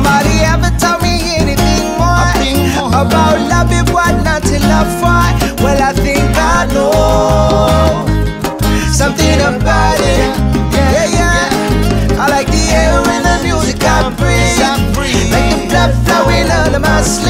Nobody ever tell me anything more about love it, what not to love for. Well, I think I know something about it. Yeah, yeah. I like the air and the music I breathe, like the blood flowing under my sleeve.